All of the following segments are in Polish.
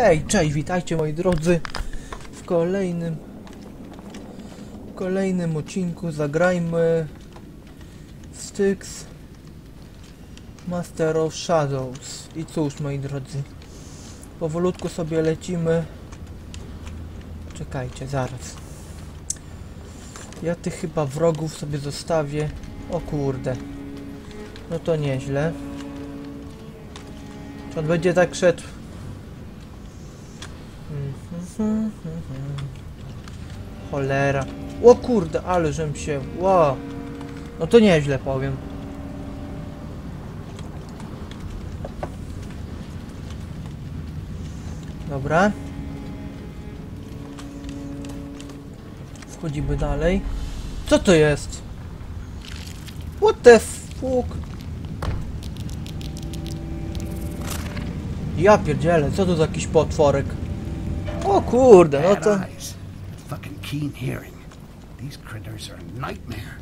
Hej, cześć, witajcie moi drodzy w kolejnym w kolejnym odcinku zagrajmy Styx Master of Shadows. I cóż moi drodzy powolutku sobie lecimy. Czekajcie, zaraz. Ja tych chyba wrogów sobie zostawię. O kurde. No to nieźle. Czy on będzie tak szedł Cholera. O kurde, ale żem się... Wow. No to nieźle powiem. Dobra. Wchodzimy dalej. Co to jest? What the fuck? Ja pierdzielę, co to za jakiś potworek? O kurde, no to... eyes, fucking keen hearing. These critters are a nightmare.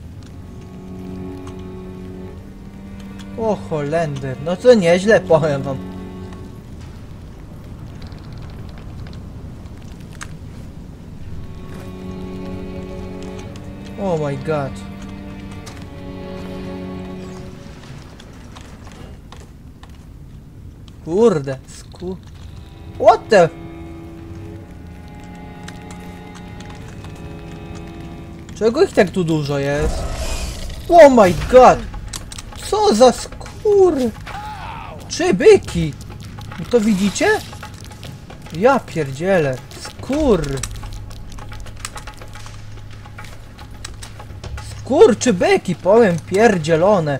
Oh, o Holender, no to nieźle powiem wam. Oh my god. Kurde, sku... What the... Czego ich tak tu dużo jest? Oh my god! Co za skór... Trzy byki! No to widzicie? Ja pierdzielę. Skór... Skurczy byki, powiem, pierdzielone.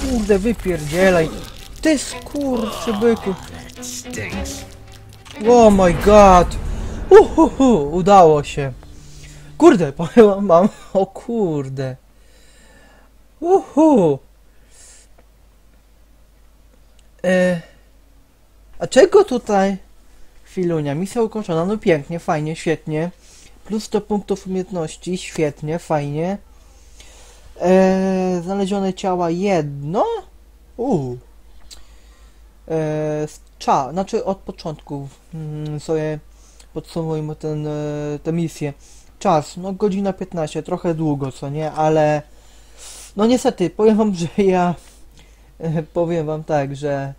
Kurde, wypierdzielaj. Ty skurczy byku. Oh my god! Uhuhu, udało się. Kurde, powiem mam. O kurde. Uhu. E, a czego tutaj? Chwilunia, misja ukończona. No pięknie, fajnie, świetnie. Plus 100 punktów umiejętności, świetnie, fajnie. E, znalezione ciała jedno. Uuu. E, cza, znaczy od początku mm, sobie podsumujmy e, tę misję. Czas, no godzina 15, trochę długo, co nie, ale no niestety, powiem wam, że ja powiem wam tak, że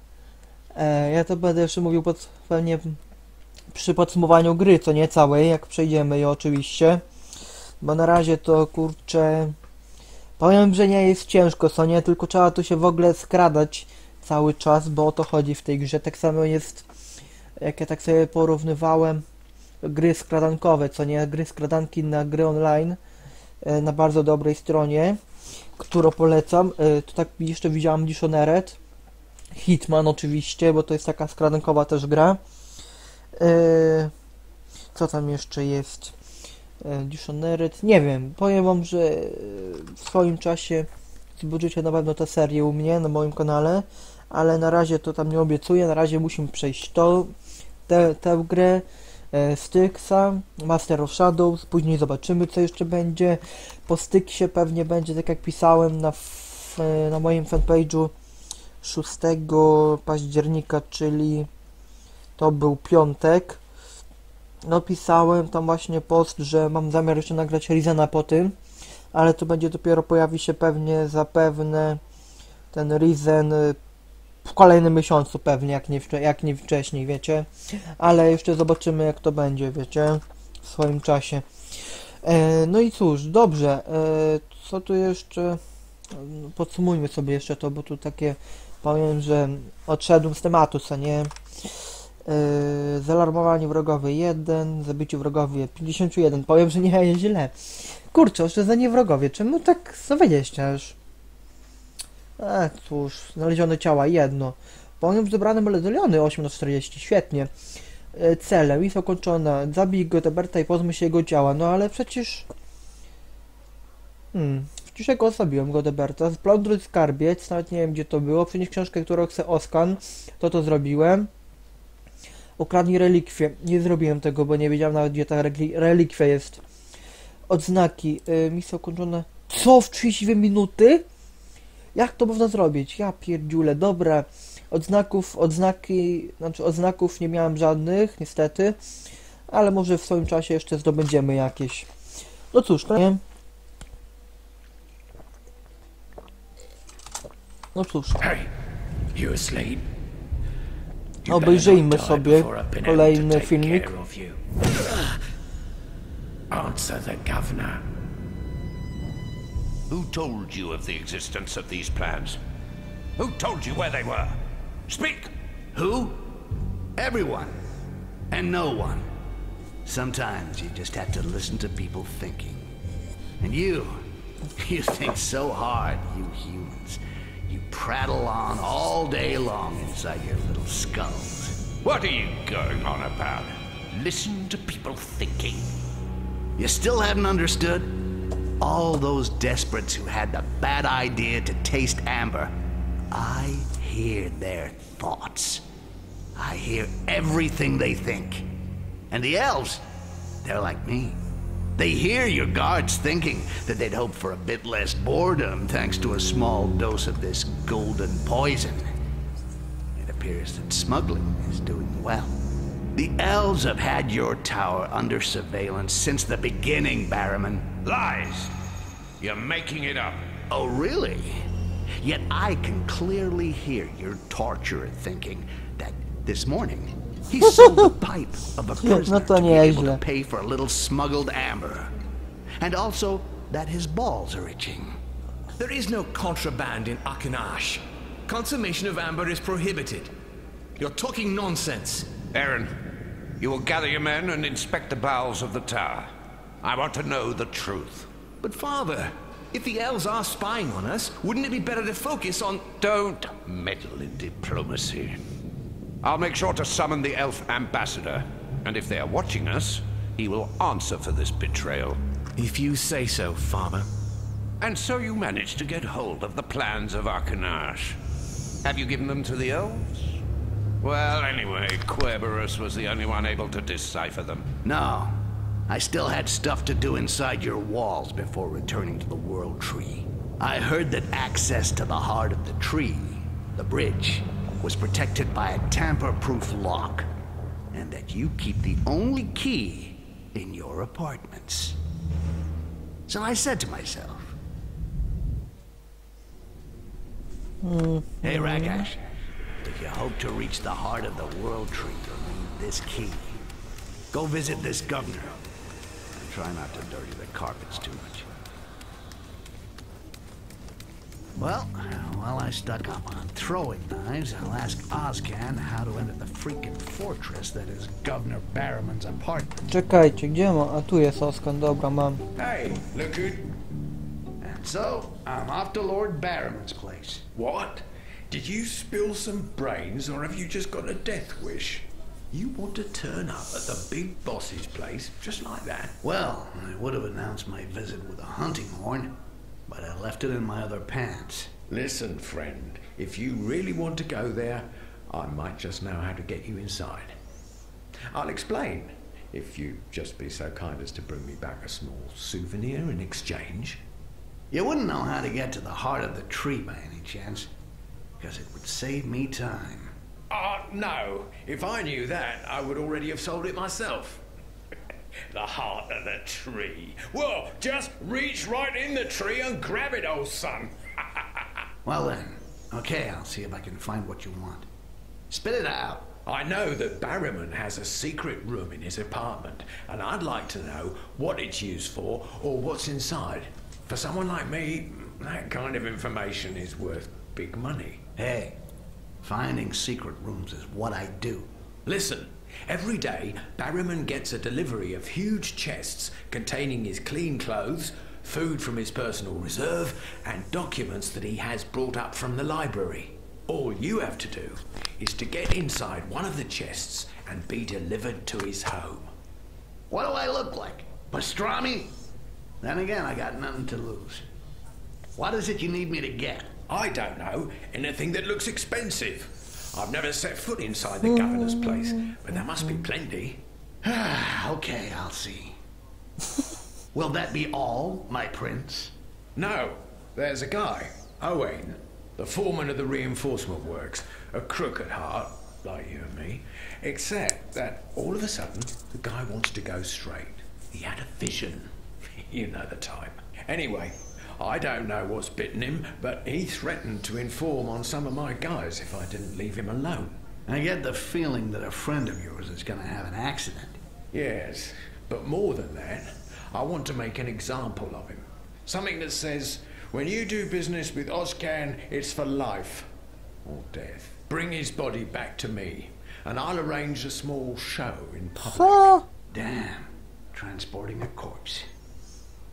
e, ja to będę jeszcze mówił pod, pewnie przy podsumowaniu gry, co nie całej, jak przejdziemy ją oczywiście, bo na razie to kurczę powiem, że nie jest ciężko, co nie, tylko trzeba tu się w ogóle skradać cały czas, bo o to chodzi w tej grze. Tak samo jest, jak ja tak sobie porównywałem gry skradankowe, co nie, gry skradanki na gry online e, na bardzo dobrej stronie, którą polecam. E, To tak jeszcze widziałem Dishonored, Hitman oczywiście, bo to jest taka skradankowa też gra. E, Co tam jeszcze jest? Dishonored, nie wiem, powiem wam, że w swoim czasie zobaczycie na pewno tę serię u mnie na moim kanale, ale na razie to tam nie obiecuję, na razie musimy przejść to, tę, tę grę, Styxa, Master of Shadows, później zobaczymy co jeszcze będzie, po Styksie pewnie będzie tak jak pisałem na, e, na moim fanpage'u 6 października, czyli to był piątek, no pisałem tam właśnie post, że mam zamiar jeszcze nagrać Rizena po tym, ale to będzie dopiero pojawi się pewnie zapewne ten Risen w kolejnym miesiącu pewnie, jak nie, jak nie wcześniej, wiecie. Ale jeszcze zobaczymy jak to będzie, wiecie, w swoim czasie. E, no i cóż, dobrze, e, co tu jeszcze, podsumujmy sobie jeszcze to, bo tu takie, powiem, że odszedłem z tematu, co nie. Yy, zalarmowani wrogowie 1, zabici wrogowie 51. Powiem, że nie jest źle. Kurczę, oszczędzeni wrogowie. Czemu tak zawieźcie aż? Ech, cóż, znalezione ciała jedno. Powiem, że zebrane medaliony 8 na 40. Świetnie. Yy, cele, misja ukończona. Zabij Goteberta i pozmy się jego ciała. No ale przecież... Hmm, przecież go zabiłem, Godeberta. Splądruj skarbiec, nawet nie wiem gdzie to było. Przynieść książkę, którą chcę Oskan. To to zrobiłem. Ukradnij relikwie. Nie zrobiłem tego, bo nie wiedziałem nawet gdzie ta relikwia jest. Odznaki. Y, misja ukończona. Co? W 32 minuty? Jak to można zrobić? Ja pierdziule, dobra. Odznaków, odznaki, znaczy odznaków nie miałem żadnych, niestety, ale może w swoim czasie jeszcze zdobędziemy jakieś. No cóż, to nie. No cóż? You Obejrzyjmy sobie kolejny filmik. Answer the governor. Who told you of the existence of these plans? Who told you where they were? Speak! Who? Everyone. And no one. Sometimes you just have to listen to people thinking. And you, you think so hard, you humans. You prattle on all day long inside your little skulls. What are you going on about? Listen to people thinking. You still haven't understood? All those desperates who had the bad idea to taste amber. I hear their thoughts. I hear everything they think. And the elves, they're like me. They hear your guards thinking that they'd hope for a bit less boredom thanks to a small dose of this golden poison. It appears that smuggling is doing well. The elves have had your tower under surveillance since the beginning, Barrowman. Lies! You're making it up. Oh, really? Yet I can clearly hear your torturer thinking that this morning he sold the pipe of a No prisoner to to be able to pay for a little smuggled amber. And also that his balls are itching. There is no contraband in Akanash. Consummation of amber is prohibited. You're talking nonsense. Aaron, you will gather your men and inspect the bowels of the tower. I want to know the truth. But father, if the elves are spying on us, wouldn't it be better to focus on... Don't meddle in diplomacy. I'll make sure to summon the elf ambassador, and if they are watching us, he will answer for this betrayal. If you say so, father. And so you managed to get hold of the plans of Arkanash. Have you given them to the elves? Well, anyway, Querberus was the only one able to decipher them. No. I still had stuff to do inside your walls before returning to the World Tree. I heard that access to the heart of the tree, the bridge, was protected by a tamper-proof lock, and that you keep the only key in your apartments. So I said to myself, Hey, Ragash, if you hope to reach the heart of the World Tree, you'll need this key. Go visit this governor. And try not to dirty the carpets too much. Well, while I stuck up on throwing knives, I'll ask Ozcan how to enter the freaking fortress that is Governor Barrowman's apartment. czekajcie, gdzie ma? A tu jest Oskan, dobra, mam. Hey, look good. And so, I'm off to Lord Barrowman's place. What? Did you spill some brains or have you just got a death wish? You want to turn up at the big boss's place just like that? Well, I would have announced my visit with a hunting horn, but I left it in my other pants. Listen, friend, if you really want to go there, I might just know how to get you inside. I'll explain, if you just be so kind as to bring me back a small souvenir in exchange. You wouldn't know how to get to the heart of the tree by any chance, because it would save me time. Ah, no. If I knew that, I would already have sold it myself. the heart of the tree. Well, just reach right in the tree and grab it, old son. Well then, okay, I'll see if I can find what you want. Spit it out. I know that Barryman has a secret room in his apartment, and I'd like to know what it's used for or what's inside. For someone like me, that kind of information is worth big money. Hey, finding secret rooms is what I do. Listen, every day Barryman gets a delivery of huge chests containing his clean clothes, food from his personal reserve, and documents that he has brought up from the library. All you have to do is to get inside one of the chests and be delivered to his home. What do I look like? Pastrami? Then again, I got nothing to lose. What is it you need me to get? I don't know anything that looks expensive. I've never set foot inside the governor's place, but there must be plenty. okay, I'll see. Will that be all, my prince? No, there's a guy, Owain. the foreman of the reinforcement works, a crook at heart, like you and me, except that all of a sudden the guy wants to go straight. He had a vision. you know the type. Anyway, I don't know what's bitten him, but he threatened to inform on some of my guys if I didn't leave him alone. I get the feeling that a friend of yours is gonna have an accident. Yes, but more than that, I want to make an example of him. Something that says, when you do business with Ozcan, it's for life or death. Bring his body back to me, and I'll arrange a small show in public. Co? Damn, transporting a corpse.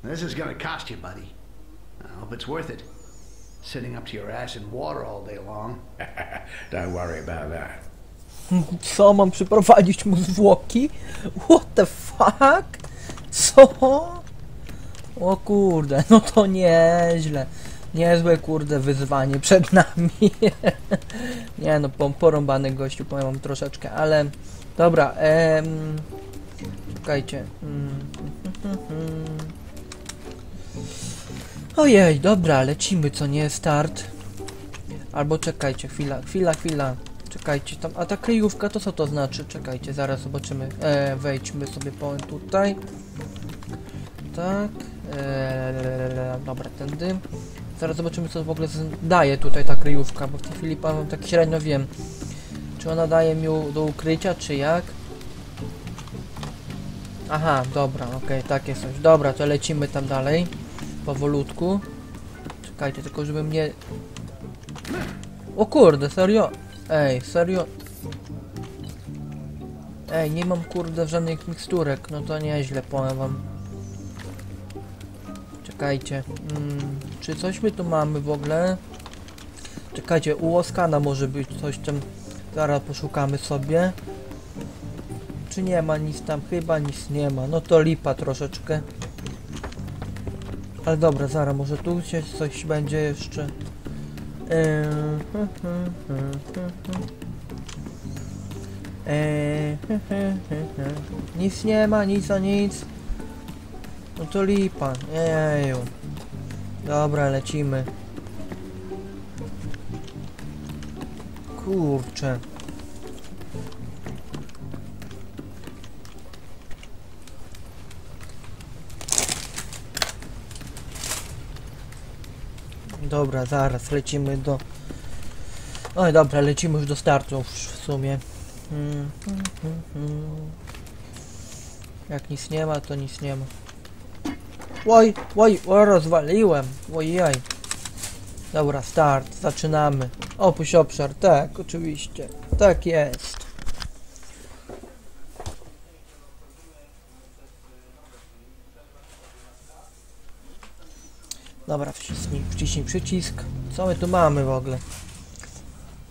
This is gonna cost you, buddy. I hope it's worth it. Sitting up to your ass in water all day long. Don't worry about that. Co, mam przyprowadzić mu zwłoki? What the fuck? Co? O kurde, no to nieźle. Niezłe kurde wyzwanie przed nami. Nie no, po- porąbany gościu, powiem wam troszeczkę, ale... Dobra, em... Czekajcie. Mm, Ojej, dobra, lecimy, co nie, start. Albo czekajcie, chwila, chwila, chwila. Czekajcie, tam, a ta kryjówka to co to znaczy? Czekajcie, zaraz zobaczymy. E, wejdźmy sobie po tutaj. Tak. E, dobra, tędy. Zaraz zobaczymy co w ogóle daje tutaj ta kryjówka, bo w tej chwili powiem tak średnio wiem. Czy ona daje mi do ukrycia, czy jak? Aha, dobra, okej, takie coś. Dobra, to lecimy tam dalej. Powolutku. Czekajcie, tylko żeby mnie o kurde, serio? Ej, serio? Ej, nie mam kurde żadnych miksturek, no to nieźle, powiem wam. Czekajcie, mm, czy coś my tu mamy w ogóle? Czekajcie, u Oskana może być coś tam, zaraz poszukamy sobie. Czy nie ma nic tam? Chyba nic nie ma, no to lipa troszeczkę. Ale dobra, zaraz, może tu się coś będzie jeszcze. Eee. Nic nie ma, nic a nic. No to lipa, jeju. Dobra, lecimy. Kurczę. Dobra, zaraz lecimy do... Oj, dobra, lecimy już do startu w sumie. Mm, mm, mm, mm. Jak nic nie ma, to nic nie ma. Oj, oj, oj, rozwaliłem. Ojej. Dobra, start, zaczynamy. Opuść obszar, tak, oczywiście. Tak jest. Dobra, wciśnij, wciśnij przycisk. Co my tu mamy w ogóle?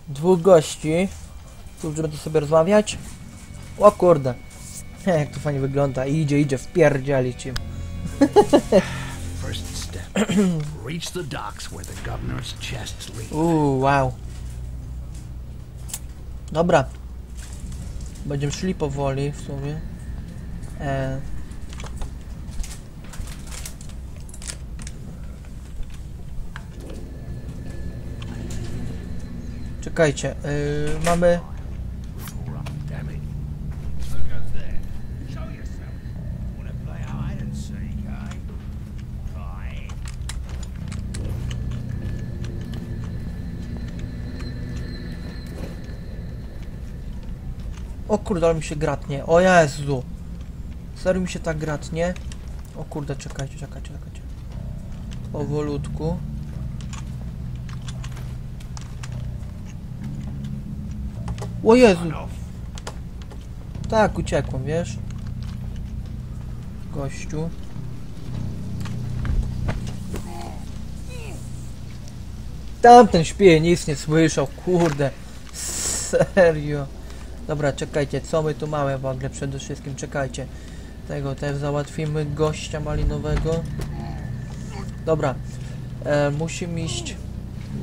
Dwóch gości. Tu będę sobie rozmawiać. O kurde. Jak to fajnie wygląda. Idzie, idzie. First step. Reach the docks where the governor's chests leave. Uuu, wow. Dobra. Będziemy szli powoli w sumie. E... Czekajcie, yy, mamy... O kurde, ale mi się gratnie. O Jezu. Serio mi się tak gratnie. O kurde, czekajcie, czekajcie, czekajcie. Powolutku. O Jezu. Tak, uciekłem, wiesz? Gościu. Tamten śpieje, nic nie słyszał, kurde. Serio. Dobra, czekajcie, co my tu mamy w ogóle przede wszystkim, czekajcie. Tego też załatwimy, gościa malinowego. Dobra, e, musimy iść...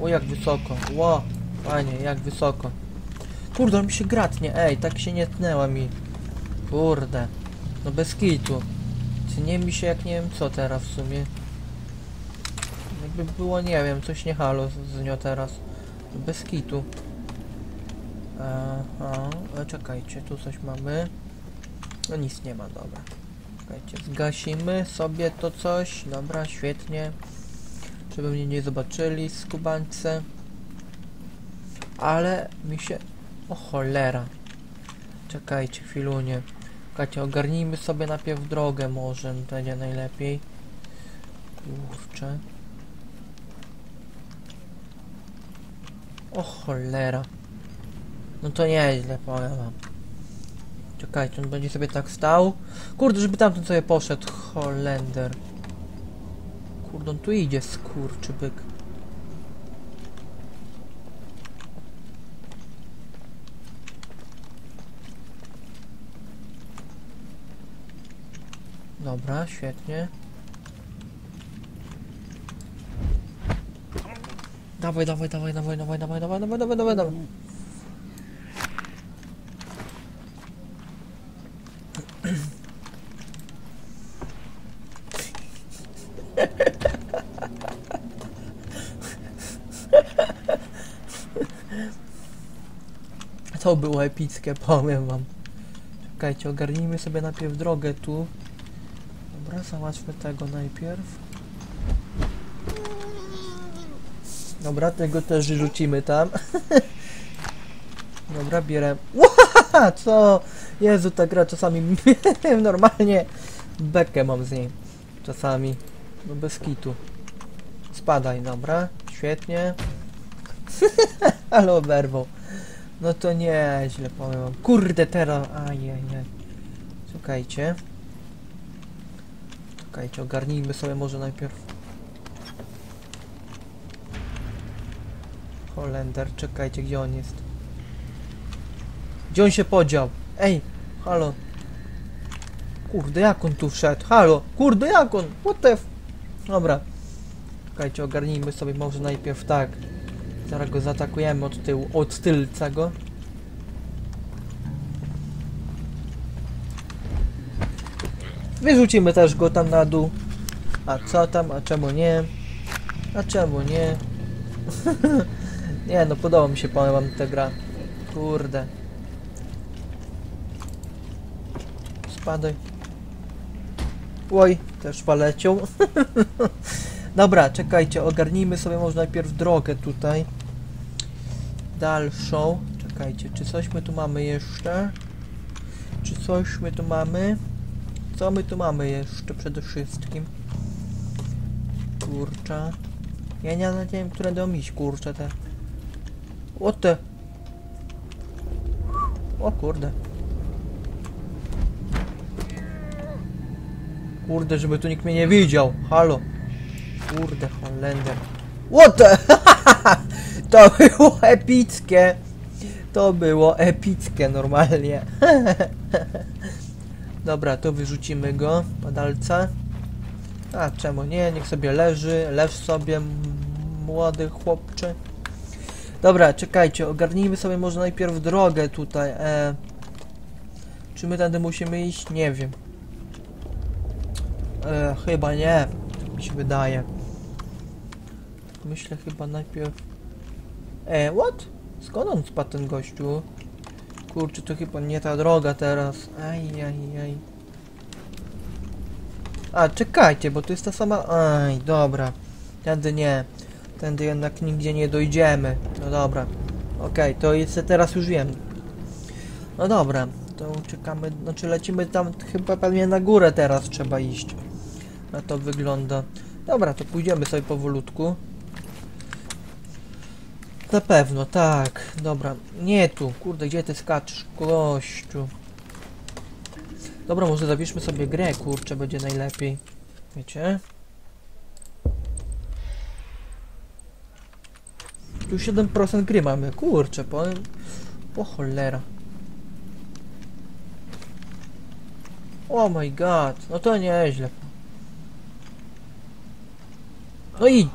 O, jak wysoko, ło, panie, jak wysoko. Kurde, mi się gratnie, ej, tak się nie tnęła mi. Kurde, no bez kitu. Nie mi się jak nie wiem co teraz w sumie. by było, nie wiem, coś nie halo z, z nią teraz. Bez kitu. Aha, e, czekajcie, tu coś mamy. No nic nie ma, dobra. Czekajcie, zgasimy sobie to coś. Dobra, świetnie. Żeby mnie nie zobaczyli skubańce. Ale mi się... O cholera. Czekajcie chwilunie. Czekajcie, ogarnijmy sobie najpierw drogę może, będzie najlepiej. Kurczę. O cholera. No to nieźle, powiem wam. Czekajcie, on będzie sobie tak stał. Kurde, żeby tamten sobie poszedł. Holender. Kurde, on tu idzie, skurczybyk. Dobra, świetnie. Dawaj, dawaj, dawaj, dawaj, dawaj, dawaj, dawaj, dawaj, dawaj, dawaj, dawaj. To było epickie, powiem wam. Czekajcie, ogarnijmy sobie najpierw drogę tu. Załatwmy tego najpierw. Dobra, tego też rzucimy tam. Dobra, bierę. Ła, co? Jezu, ta gra czasami normalnie bekę mam z niej. Czasami. No bez kitu. Spadaj, dobra. Świetnie. Ale oberwał. No to nieźle powiem. Kurde teraz. Ajajaj. Czekajcie. Czekajcie, ogarnijmy sobie może najpierw. Holender, czekajcie, gdzie on jest? Gdzie on się podział? Ej, halo. Kurde, jak on tu wszedł? Halo, kurde, jak on? What the f... Dobra. Czekajcie, ogarnijmy sobie może najpierw tak. Zaraz go zaatakujemy od tyłu, od tylca go. Wyrzucimy też go tam na dół. A co tam, a czemu nie? A czemu nie? nie no, podoba mi się, powiem wam ta gra. Kurde. Spadaj. Oj, też palecią. Dobra, czekajcie, ogarnijmy sobie może najpierw drogę tutaj. Dalszą. Czekajcie, czy coś my tu mamy jeszcze? Czy coś my tu mamy? Co my tu mamy jeszcze przede wszystkim? Kurcza. Ja nie, wiem, które do iść, kurczę te. O te. O kurde. Kurde, żeby tu nikt mnie nie widział. Halo. Kurde, Holender. What the? To było epickie. To było epickie normalnie. Dobra, to wyrzucimy go, padalca. A czemu nie? Niech sobie leży. Leż sobie, młody chłopcze. Dobra, czekajcie, ogarnijmy sobie może najpierw drogę tutaj. E, czy my tędy musimy iść? Nie wiem. E, chyba nie, tak mi się wydaje. Myślę chyba najpierw... E, what? Skąd on spadł ten gościu? Kurczę, to chyba nie ta droga teraz. Aj, aj, aj. A, czekajcie, bo to jest ta sama... Aj, dobra. Tędy nie. Tędy jednak nigdzie nie dojdziemy. No dobra. Okej, to jest teraz już wiem. No dobra, to czekamy, znaczy lecimy tam chyba pewnie na górę teraz trzeba iść. Na to wygląda. Dobra, to pójdziemy sobie powolutku. Na pewno, tak. Dobra, nie tu. Kurde, gdzie ty skaczesz? Gościu. Dobra, może zapiszmy sobie grę, kurczę, będzie najlepiej. Wiecie? Tu 7% gry mamy, kurczę, powiem. O cholera. Oh my god, no to nieźle. No i...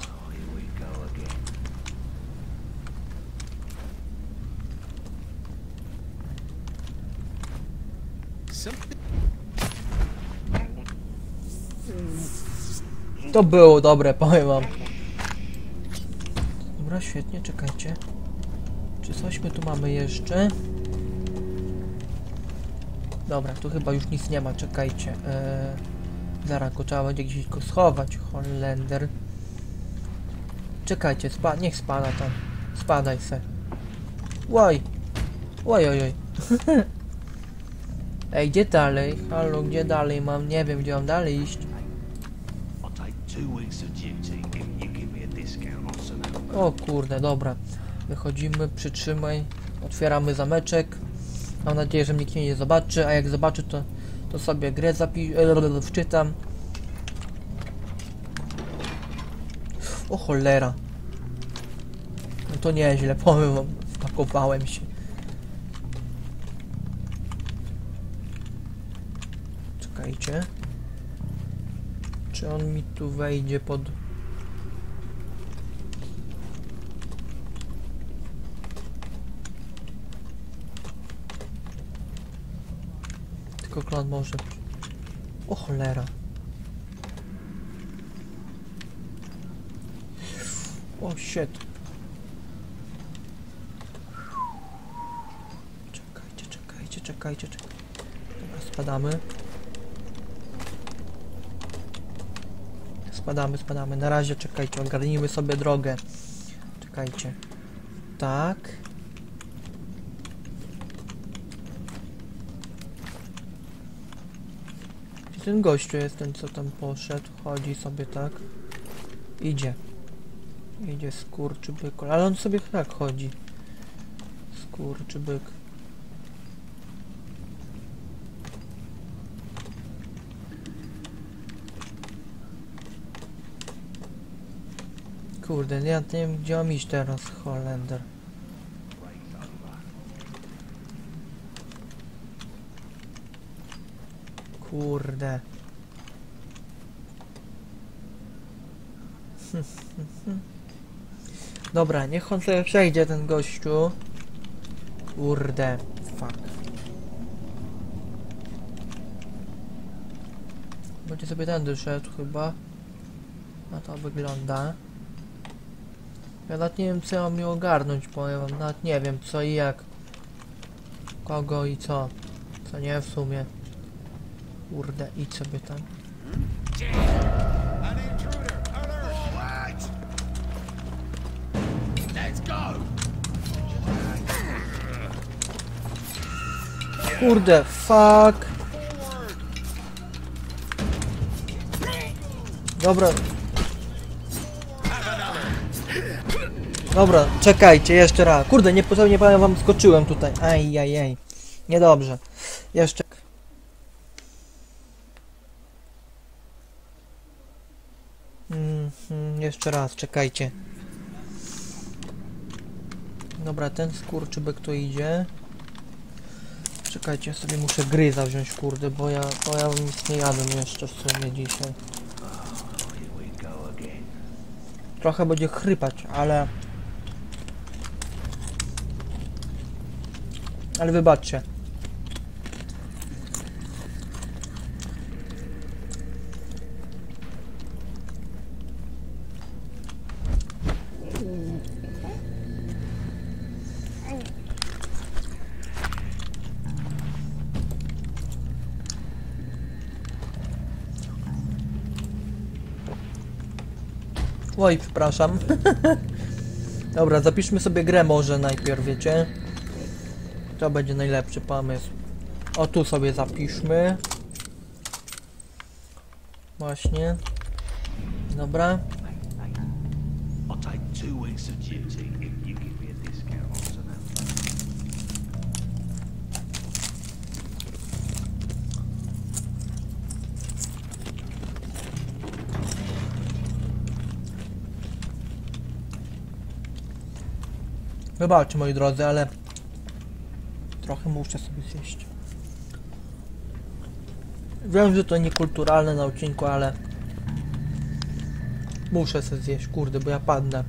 To było dobre, powiem wam. Dobra, świetnie, czekajcie. Czy coś my tu mamy jeszcze? Dobra, tu chyba już nic nie ma, czekajcie. Eee, zaraz go trzeba będzie gdzieś go schować, Holender. Czekajcie, spa niech spada tam. Spadaj se. Łoj! Oj, oj, oj. Ej, gdzie dalej? Halo, gdzie dalej mam? Nie wiem, gdzie mam dalej iść. O kurde, dobra. Wychodzimy, przytrzymaj. Otwieramy zameczek. Mam nadzieję, że nikt mnie nie zobaczy, a jak zobaczy, to, to sobie grę zapi e, wczytam. O cholera. No to nieźle, wam, wpakowałem się. Czekajcie. Czy on mi tu wejdzie pod... Klon może. O cholera. O shit. Czekajcie, czekajcie, czekajcie, czekajcie. Dobra, spadamy. Spadamy, spadamy. Na razie czekajcie, ogarnijmy sobie drogę. Czekajcie. Tak. Ten gościu jest, ten co tam poszedł? Chodzi sobie tak. Idzie. Idzie skurczybyk. Ale on sobie tak chodzi. Skurczybyk. Kurde, ja nie wiem gdzie mam iść teraz, Holender. Kurde. Dobra, niech on sobie przejdzie ten gościu. Kurde, fuck. Będzie sobie tędy szedł chyba. Na to wygląda. Ja nawet nie wiem co ja mi ogarnąć, powiem wam. Nawet nie wiem co i jak. Kogo i co. Co nie w sumie. Kurde, idź sobie tam. Kurde, fuck. Dobra. Dobra, czekajcie, jeszcze raz. Kurde, niepotrzebnie powiem wam skoczyłem tutaj. Aj, aj, aj. Niedobrze. Jeszcze. Mhm, jeszcze raz, czekajcie. Dobra, ten skurczybyk tu idzie. Czekajcie, ja sobie muszę gryza wziąć, kurde, bo ja, bo ja nic nie jadłem jeszcze w sumie dzisiaj. Trochę będzie chrypać, ale... Ale wybaczcie. Oj, przepraszam. Dobra, zapiszmy sobie grę może najpierw, wiecie? To będzie najlepszy pomysł. O, tu sobie zapiszmy. Właśnie. Dobra. Wybaczcie moi drodzy, ale trochę muszę sobie zjeść. Wiem, że to niekulturalne na odcinku, ale muszę sobie zjeść, kurde, bo ja padnę.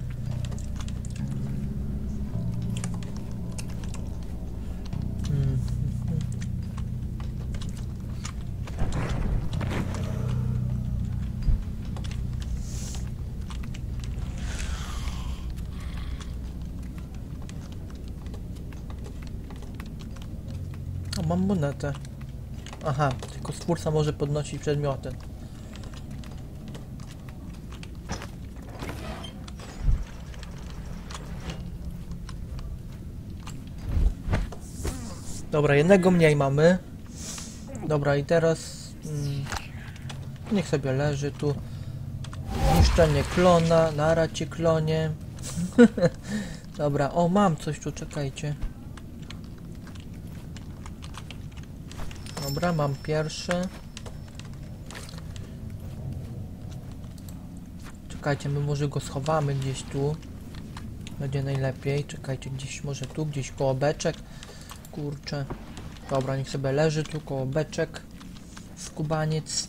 Monetę. Aha, tylko stwórca może podnosić przedmioty. Dobra, jednego mniej mamy. Dobra, i teraz... Mm, niech sobie leży tu. Niszczenie klona, nara klonie. Dobra, o mam coś tu, czekajcie. Dobra, mam pierwszy. Czekajcie, my może go schowamy gdzieś tu. Będzie najlepiej. Czekajcie, gdzieś może tu, gdzieś koło beczek. Kurczę. Dobra, niech sobie leży tu koło beczek. Skubaniec.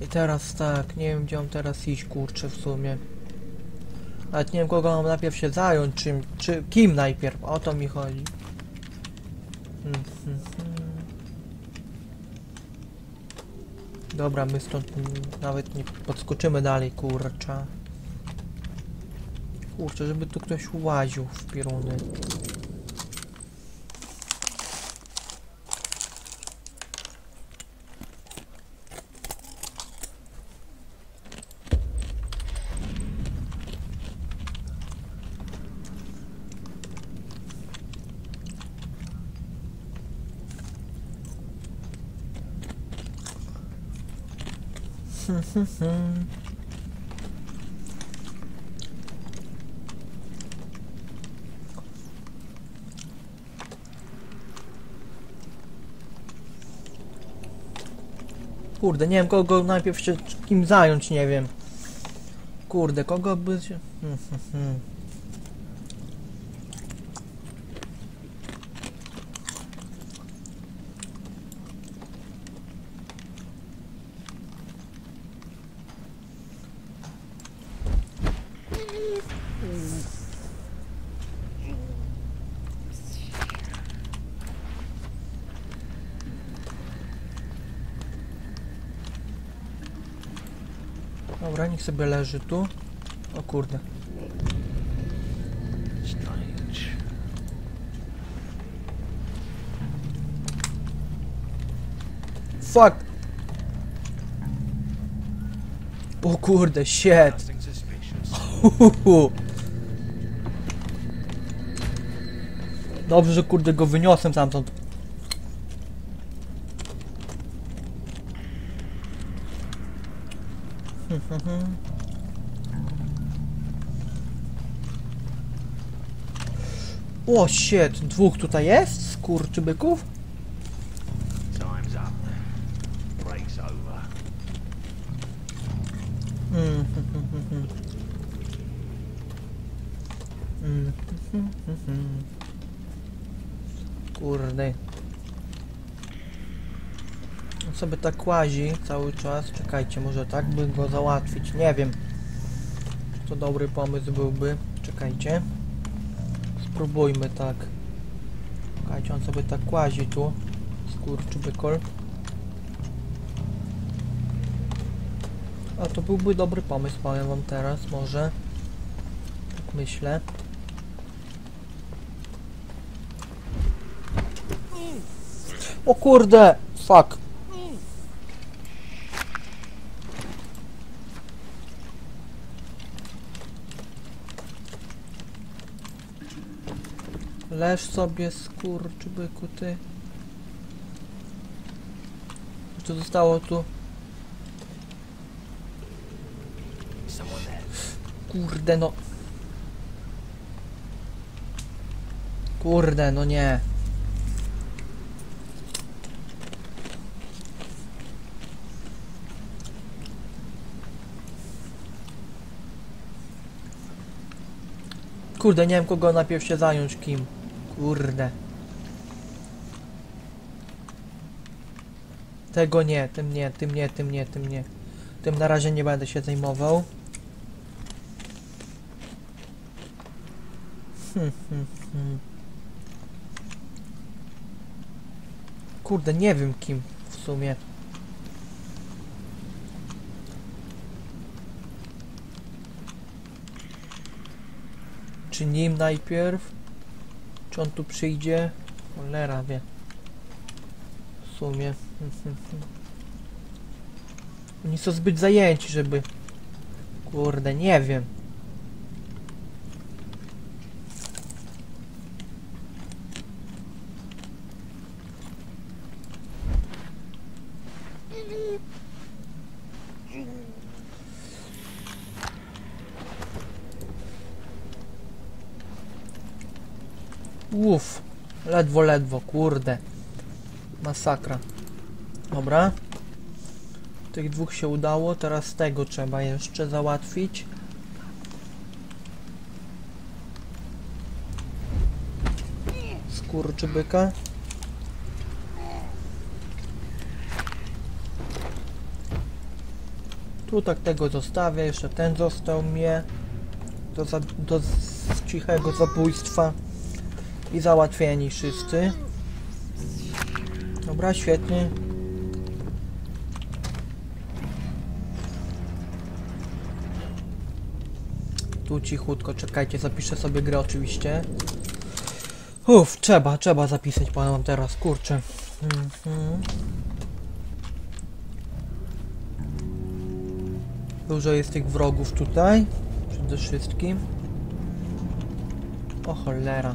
I teraz tak, nie wiem gdzie mam teraz iść, kurczę w sumie. Nawet nie wiem kogo mam najpierw się zająć, czym, czy, kim najpierw, o to mi chodzi. Dobra, my stąd nawet nie podskoczymy dalej, kurczę. Kurczę, żeby tu ktoś łaził w pieruny. Kurde, nie wiem kogo najpierw się kim zająć, nie wiem. Kurde, kogo by się... niech sobie leży tu. O kurde. Fuck! O kurde, shit! Dobrze, że kurde go wyniosłem stamtąd. O shit, dwóch tutaj jest? Skurczybyków? Time's up. Break's over. Mm, Mm, Kurde. On sobie tak łazi cały czas. Czekajcie, może tak by go załatwić. Nie wiem. Czy to dobry pomysł byłby. Czekajcie. Spróbujmy tak. Czekajcie, on sobie tak łazi tu. Skurczybykol. A to byłby dobry pomysł, powiem wam teraz, może. Tak myślę. O kurde! Fuck! Leż sobie skurczybyku ty. Co zostało tu? Kurde no. Kurde no nie. Kurde, nie wiem kogo najpierw się zająć kim. Kurde. Tego nie, tym nie, tym nie, tym nie, tym nie. Tym na razie nie będę się zajmował. Hmm, hmm, hmm. Kurde, nie wiem kim w sumie. Czy nim najpierw? Czy on tu przyjdzie? Cholera wie. W sumie. Oni są zbyt zajęci, żeby... Kurde, nie wiem. Uff, ledwo, ledwo, kurde. Masakra. Dobra. Tych dwóch się udało, teraz tego trzeba jeszcze załatwić. Skurczybyka. Tu tak tego zostawię, jeszcze ten został mnie do, za, do cichego zabójstwa i załatwieni wszyscy. Dobra, świetnie. Tu cichutko, czekajcie, zapiszę sobie grę oczywiście. Uff, trzeba, trzeba zapisać, wam teraz, kurczę. Mhm. Dużo jest tych wrogów tutaj, przede wszystkim. O cholera.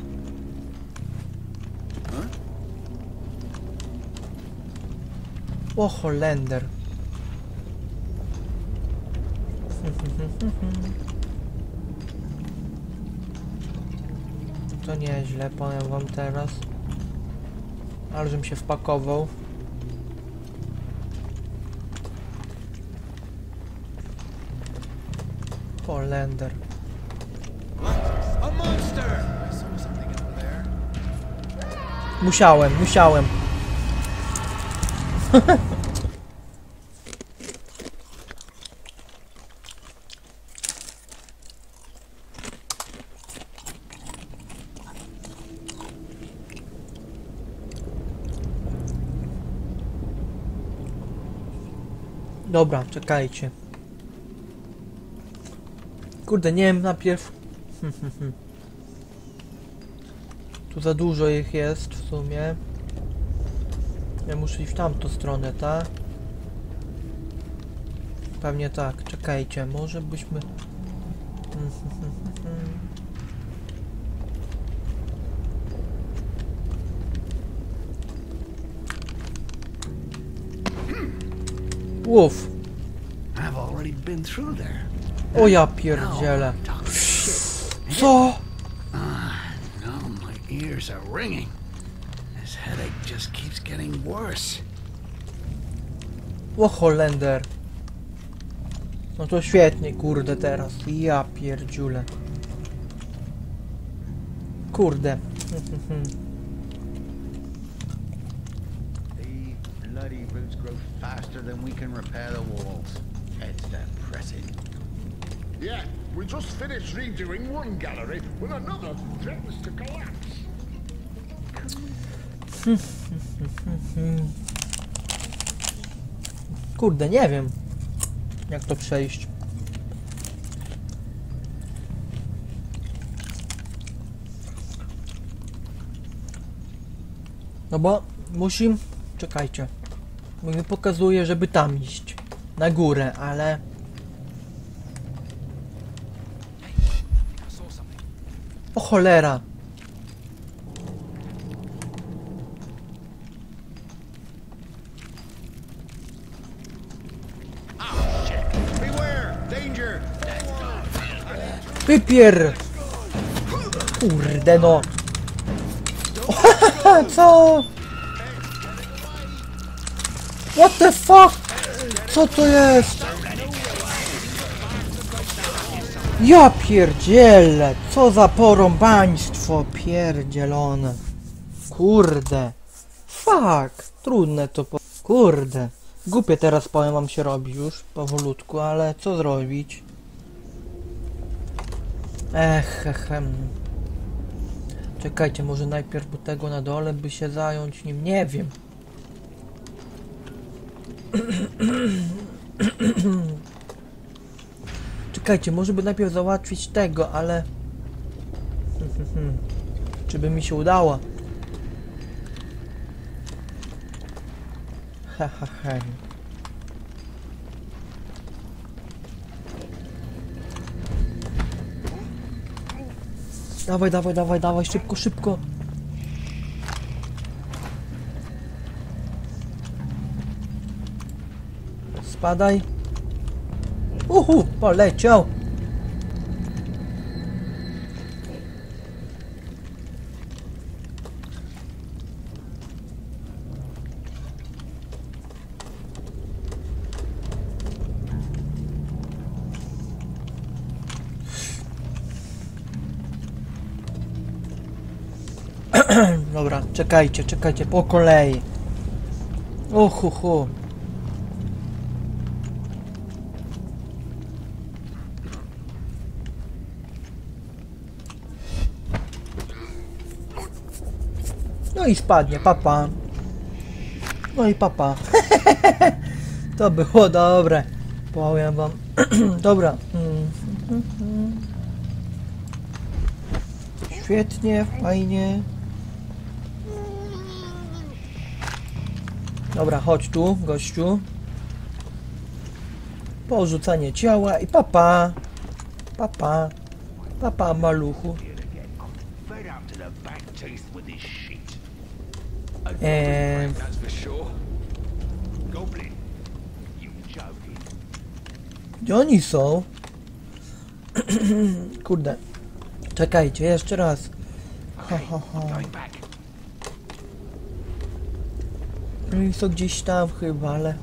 O Holender. To nieźle, powiem wam teraz. Ale żebym się wpakował. Holender. Musiałem, musiałem. Dobra, czekajcie. Kurde, nie wiem najpierw. Tu za dużo ich jest w sumie. Ja muszę iść w tamtą stronę, tak? Pewnie tak, czekajcie, może byśmy... There. o ja pierdzielę. Co? No, my ears are ringing. This headache just keeps getting worse. O Holender. No to świetnie, kurde, teraz. Ja pierdziule. Kurde. can repair the walls. It's depressing. Yeah, we just finished redoing one gallery when another threatens to collapse. Kurde, nie wiem. Jak to przejść. No bo musim... Czekajcie. Pokazuje, żeby tam iść. Na górę, ale... O cholera! Wypier! Kurde no! Co? What the fuck? Co to jest? Ja pierdzielę! Co za porąbaństwo pierdzielone! Kurde! Fuck! Trudne to po... Kurde! Głupie teraz powiem wam się robi już, powolutku, ale co zrobić? Ech. Czekajcie, może najpierw tego na dole by się zająć nim, nie wiem. Czekajcie, może by najpierw załatwić tego, ale... Czy by mi się udało? Ha, ha, ha. Dawaj, dawaj, dawaj, dawaj, szybko, szybko. Spadaj. Uhu, poleciał. Dobra, czekajcie, czekajcie, po kolei. Uhu, i spadnie, papa. No i papa. to było dobre. Powiem wam. Dobra. Świetnie, fajnie. Dobra, chodź tu, gościu. Porzucanie ciała i papa. Papa. Papa, maluchu. Joking? gdzie oni są? Kurde. Czekajcie, jeszcze raz. Ha. Going back. Oni są gdzieś tam chyba, ale...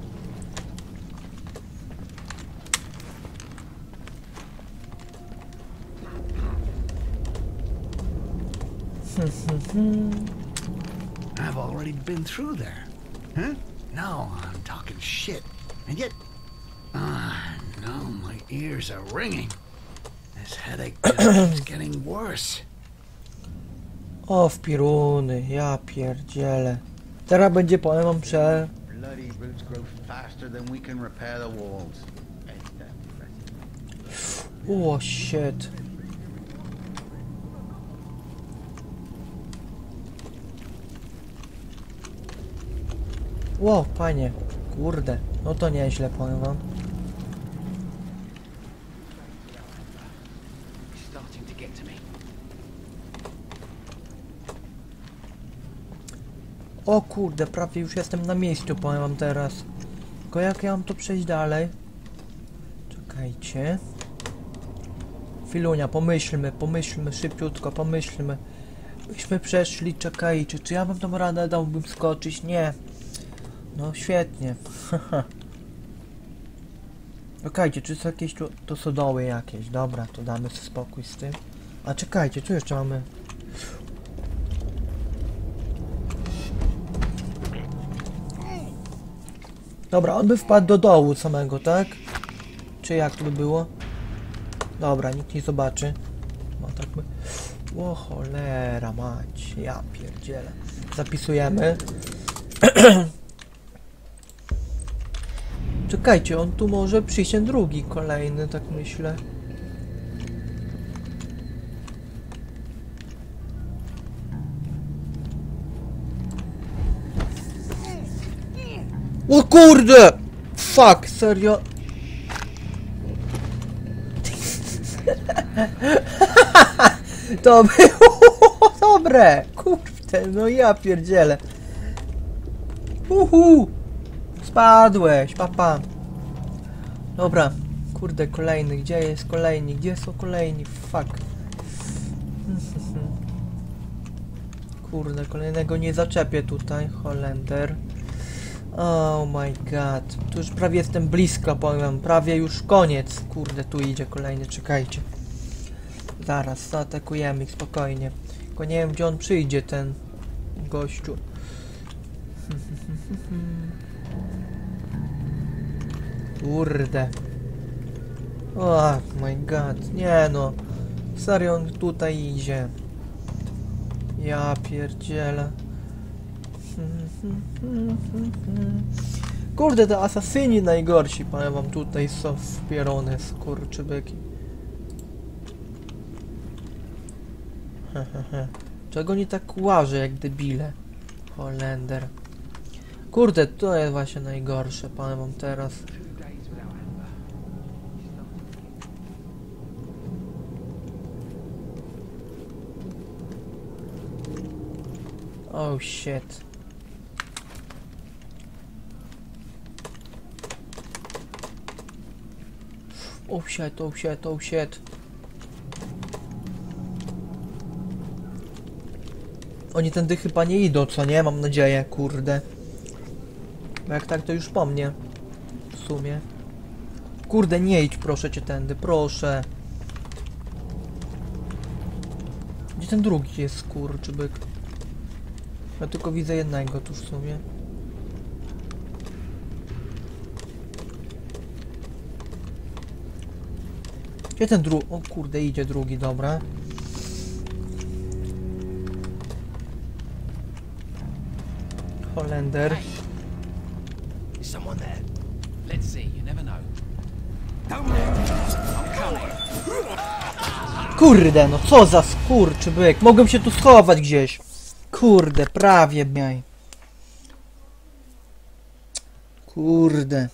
been through there. Huh? No, I'm talking shit. And yet, ah, no, my ears are ringing. This headache just keeps getting worse. O, w piruny, ja pierdzielę. Teraz będzie, powiem wam, prze... Bloody roots Ło, panie. Kurde. No to nieźle, powiem wam. O kurde, prawie już jestem na miejscu, powiem wam teraz. Tylko jak ja mam to przejść dalej? Czekajcie. Filunia, pomyślmy, pomyślmy, szybciutko, pomyślmy. Byśmy przeszli, czekajcie, czy ja bym tą radę dałbym skoczyć? Nie. No świetnie. Czekajcie, czy są jakieś tu, to są doły jakieś? Dobra, to damy sobie spokój z tym. A czekajcie, tu jeszcze mamy... Dobra, on by wpadł do dołu samego, tak? Czy jak to by było? Dobra, nikt nie zobaczy. No tak by... O cholera mać, ja pierdzielę. Zapisujemy. Czekajcie, on tu może przyjść ten drugi, kolejny, tak myślę. O kurde! Fuck, serio? To było dobre! Kurde, no ja pierdzielę. Uhu! Spadłeś, papa. Dobra, kurde, kolejny, gdzie jest kolejny? Gdzie są kolejni? Fuck. Kurde, kolejnego nie zaczepię tutaj, Holender. Oh my god. Tu już prawie jestem blisko, powiem. Prawie już koniec. Kurde, tu idzie kolejny, czekajcie. Zaraz, zaatakujemy ich spokojnie. Tylko nie wiem, gdzie on przyjdzie, ten gościu. Kurde. Oh my god, nie no. Serio on tutaj idzie. Ja pierdzielę. Kurde, te asasyni najgorsi, powiem wam, tutaj są wpierone, skurczybyki. Czego nie tak łaże jak debile? Holender. Kurde, to jest właśnie najgorsze, powiem wam teraz. Oh shit. Oh shit, oh shit, oh shit. Oni tędy chyba nie idą, co nie? Mam nadzieję, kurde. Bo jak tak, to już po mnie. W sumie. Kurde, nie idź proszę cię tędy, proszę. Gdzie ten drugi jest, kurczy byk? Ja tylko widzę jednego tu w sumie. Gdzie ten drugi? O kurde, idzie drugi, dobra. Holender. Is someone there? Let's see, you never know. Kurde, no co za skurczy byk. Mogłem się tu schować gdzieś. Kurde, prawie miaj. Kurde.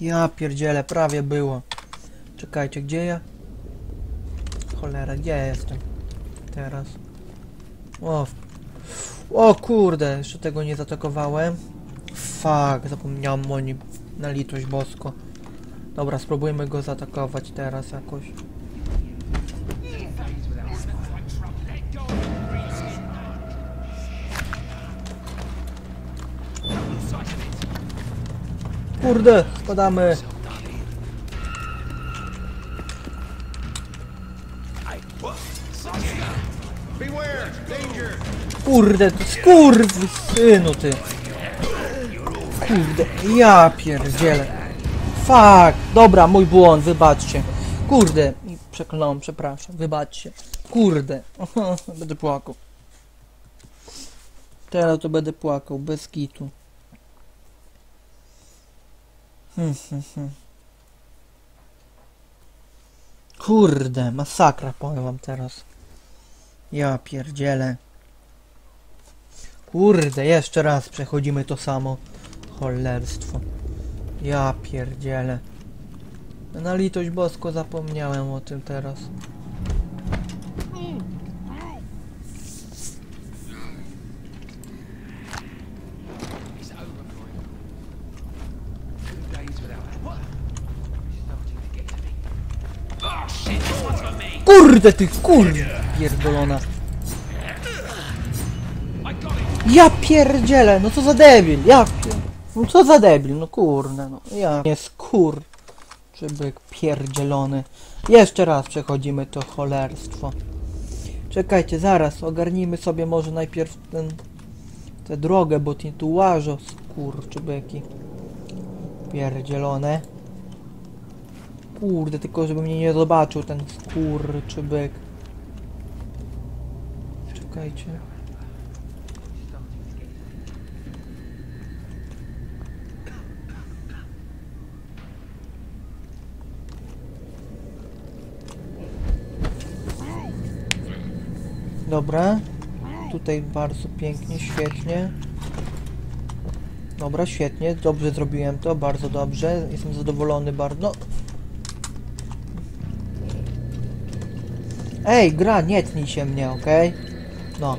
Ja pierdzielę, prawie było. Czekajcie, gdzie ja? Cholera, gdzie ja jestem? Teraz. O, o kurde, jeszcze tego nie zaatakowałem. Fuck, zapomniałem o nim. Na litość bosko. Dobra, spróbujmy go zaatakować teraz jakoś. Kurde, spadamy. Kurde, to skurwy synu ty. Kurde, ja pierdzielę. Fuck, dobra, mój błąd, wybaczcie. Kurde, i przekląłem, przepraszam, wybaczcie. Kurde, będę płakał. Teraz to będę płakał, bez kitu. Hmm, hmm, hmm. Kurde, masakra, powiem wam teraz. Ja pierdzielę. Kurde, jeszcze raz przechodzimy to samo. Cholerstwo. Ja pierdzielę. Na litość bosko zapomniałem o tym teraz. Kurde ty kurde pierdolona. Ja pierdzielę, no co za debil, ja pier... No co za debil, no kurde, no ja jest kur... Czy byk pierdzielony. Jeszcze raz przechodzimy to cholerstwo. Czekajcie, zaraz, ogarnijmy sobie może najpierw ten... tę drogę, bo ty tu łażą, skurczybyki. Pierdzielone. Kurde, tylko żeby mnie nie zobaczył ten skurczybyk. Czekajcie. Dobra. Tutaj bardzo pięknie, świetnie. Dobra, świetnie, dobrze zrobiłem to, bardzo dobrze. Jestem zadowolony bardzo. Ej, gra, nie tnij się mnie, okej? No.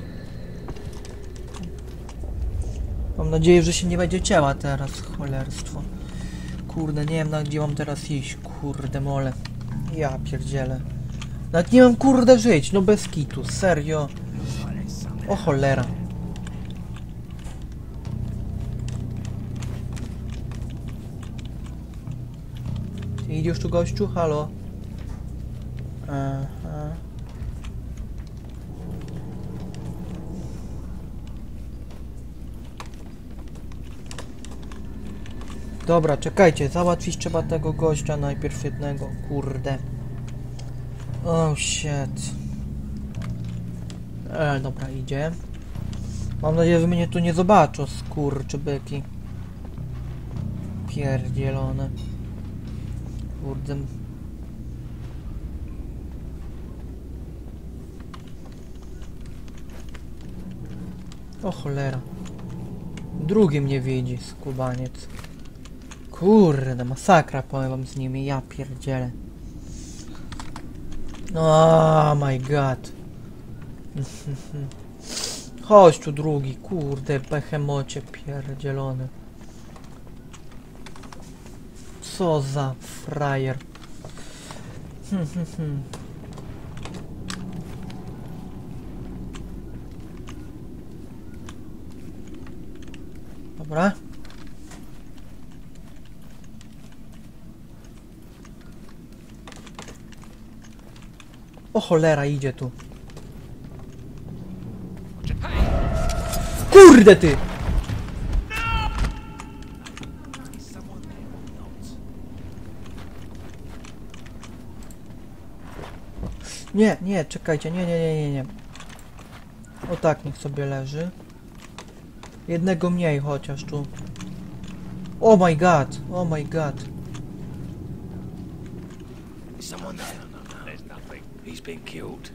Mam nadzieję, że się nie będzie cięła teraz, cholerstwo. Kurde, nie wiem na gdzie mam teraz iść, kurde mole. Ja pierdzielę. Nawet nie mam kurde żyć, no bez kitu, serio. O cholera. Ty idziesz tu gościu? Halo? Aha. Dobra, czekajcie, załatwić trzeba tego gościa najpierw jednego, kurde. Oh shit. E, dobra, idzie. Mam nadzieję, że mnie tu nie zobaczą, skurczybyki. Pierdzielone. Kurde. O cholera. Drugi mnie widzi, skubaniec. Kurde, masakra powiem wam z nimi, ja pierdzielę. Oh my god. Chodź tu drugi, kurde, behemocie pierdzielony. Co za frajer. Dobra. O cholera, idzie tu. Kurde ty! Nie, nie, czekajcie, nie, nie, nie, nie, nie. O tak, niech sobie leży. Jednego mniej chociaż tu. Oh my god, oh my god. Someone there. There's nothing. He's been killed.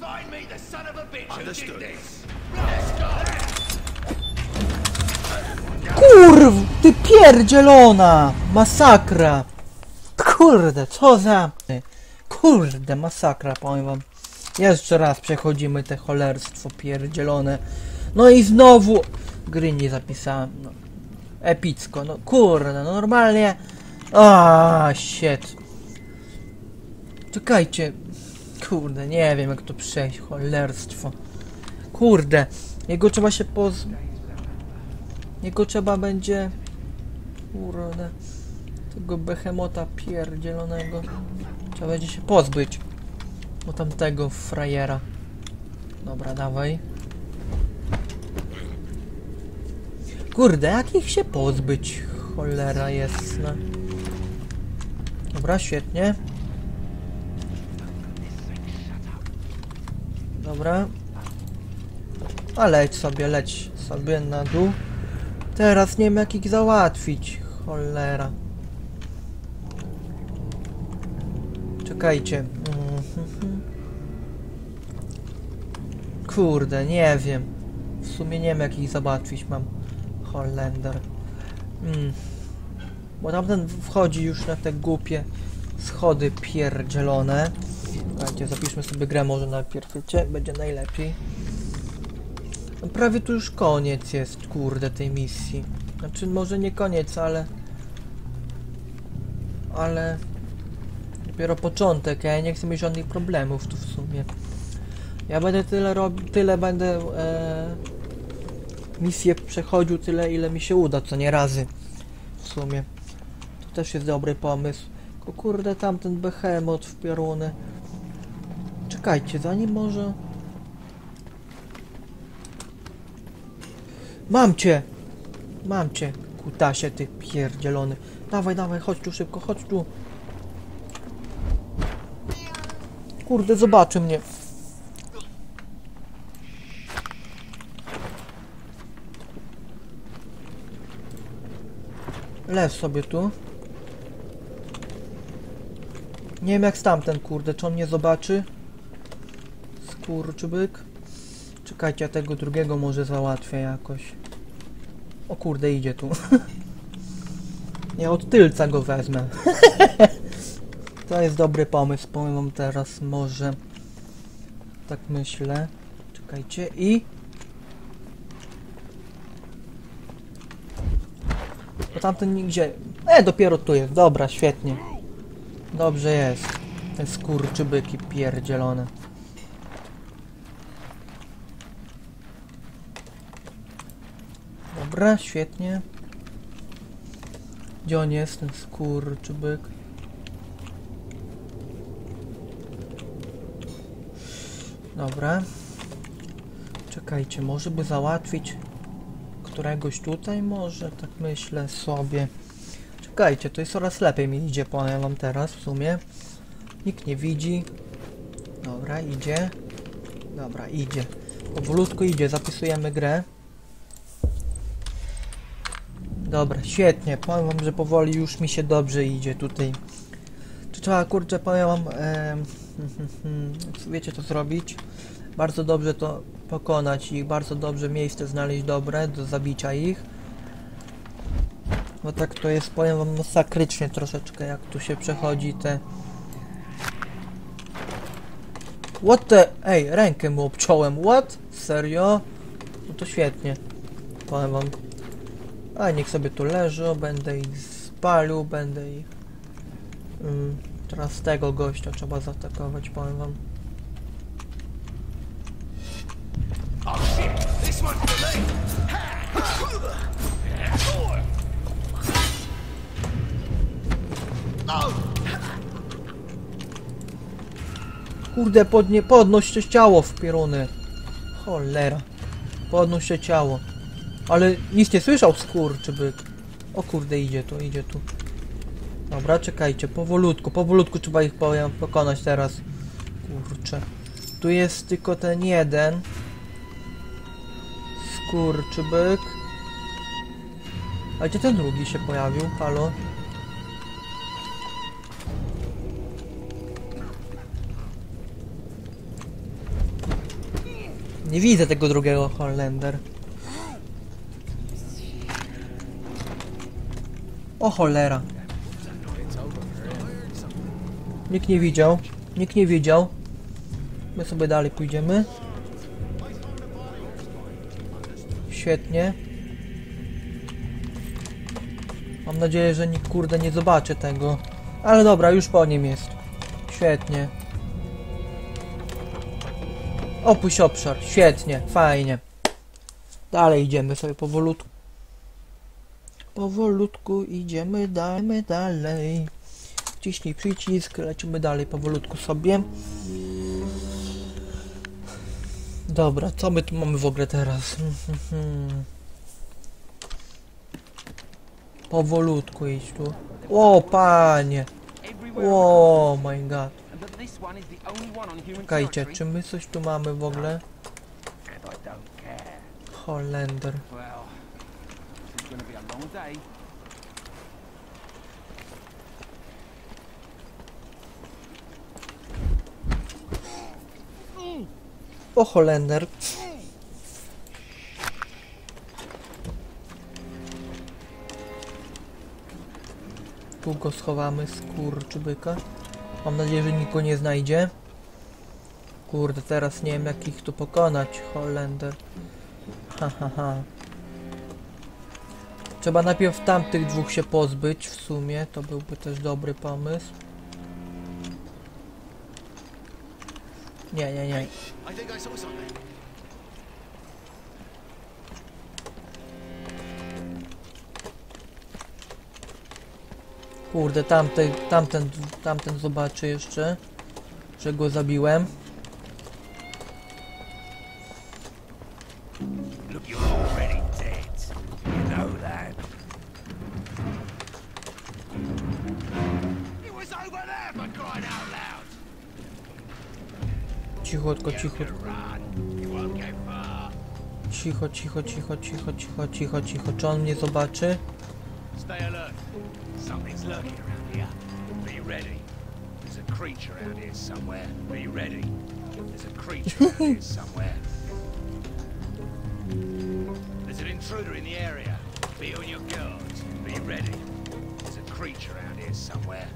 Find me the son of a bitch Understood. who did this. Let's go. Kurw, ty pierdzielona! Masakra! Kurde, co za... Kurde, masakra, powiem wam. Jeszcze raz przechodzimy te cholerstwo pierdzielone. No i znowu... Gry nie zapisałem, no. Epicko, no kurde, no normalnie... A shit. Czekajcie. Kurde, nie wiem jak to przejść, cholerstwo. Kurde, jego trzeba się poz... Jego trzeba będzie... Kurde... Tego behemota pierdzielonego. Trzeba będzie się pozbyć. Bo tamtego frajera. Dobra, dawaj. Kurde, jak ich się pozbyć? Cholera jasna. Dobra, świetnie. Dobra. A leć sobie, leć sobie na dół. Teraz nie wiem jak ich załatwić. Cholera. Czekajcie. Mhm. Kurde, nie wiem. W sumie nie wiem jak ich załatwić mam. Holender. Mm. Bo tamten wchodzi już na te głupie schody pierdzielone. Słuchajcie, zapiszmy sobie grę może najpierw, wiecie? Będzie najlepiej. No prawie tu już koniec jest, kurde, tej misji. Znaczy, może nie koniec, ale... Ale... Dopiero początek, ja nie chcę mieć żadnych problemów tu w sumie. Ja będę tyle robił, tyle będę e, misję przechodził, tyle ile mi się uda, co nie razy. W sumie. To też jest dobry pomysł. Tylko kurde, tamten behemoth w pioruny. Czekajcie, zanim może... Mam cię! Mam cię, kutasie ty pierdzielony. Dawaj, dawaj, chodź tu szybko, chodź tu. Kurde, zobaczy mnie. Lew sobie tu. Nie wiem jak stamten, kurde, czy on mnie zobaczy? Skurczybyk. Czekajcie, ja tego drugiego może załatwię jakoś. O kurde, idzie tu. Nie, od tylca go wezmę. To jest dobry pomysł, powiem wam teraz może. Tak myślę. Czekajcie i... Bo tamten nigdzie... E, dopiero tu jest. Dobra, świetnie. Dobrze jest. Te skurczybyki pierdzielone. Dobra, świetnie. Gdzie on jest, ten skurczybyk? Dobra. Czekajcie, może by załatwić któregoś tutaj może, tak myślę sobie. Czekajcie, to jest coraz lepiej mi idzie, powiem wam teraz w sumie. Nikt nie widzi. Dobra, idzie. Dobra, idzie. Powolutku idzie, zapisujemy grę. Dobra, świetnie. Powiem wam, że powoli już mi się dobrze idzie tutaj. Czy trzeba, kurczę, powiem wam, em, wiecie co zrobić? Bardzo dobrze to pokonać ich, bardzo dobrze miejsce znaleźć dobre do zabicia ich. Bo tak to jest, powiem wam, masakrycznie troszeczkę, jak tu się przechodzi te... What the... Ej, rękę mu obciąłem, what? Serio? No to świetnie. Powiem wam. A niech sobie tu leżą, będę ich spalił, będę ich... Mm, teraz tego gościa trzeba zaatakować, powiem wam. Kurde, podnie, podnoś się ciało w pieruny. Cholera. Podnoś się ciało. Ale nic nie słyszał skurczybyk. O kurde, idzie tu, idzie tu. Dobra, czekajcie, powolutku, powolutku trzeba ich pokonać teraz. Kurczę. Tu jest tylko ten jeden. Skurczybyk. A gdzie ten drugi się pojawił? Halo? Nie widzę tego drugiego Holender. O cholera. Nikt nie widział. Nikt nie widział. My sobie dalej pójdziemy. Świetnie. Mam nadzieję, że nikt kurde nie zobaczy tego. Ale dobra, już po nim jest. Świetnie. Opuść obszar. Świetnie, fajnie. Dalej idziemy sobie powolutku. Powolutku idziemy dalej, dalej. Wciśnij przycisk, lecimy dalej powolutku sobie. Dobra, co my tu mamy w ogóle teraz? Powolutku idź tu. O panie! O my god. Czekajcie, czy my coś tu mamy w ogóle? Holender. Well, this is gonna be a long day. O Holender. Tu go schowamy, skurczybyka. Mam nadzieję, że nikt go nie znajdzie. Kurde, teraz nie wiem jak ich tu pokonać, Holender. Ha, ha, ha. Trzeba najpierw tamtych dwóch się pozbyć w sumie, to byłby też dobry pomysł. Nie, nie, nie. Kurde, tamten, tamten, tamten zobaczy jeszcze, że go zabiłem. Cicho, cicho, cicho, cicho, cicho, cicho, cicho. Czy on mnie zobaczy? Stay alert. Something's lurking around here. Be ready. There's a creature out here somewhere. Be ready. There's a creature out here somewhere. There's an intruder in the area. Be on your guard. Be ready. There's a creature out here somewhere.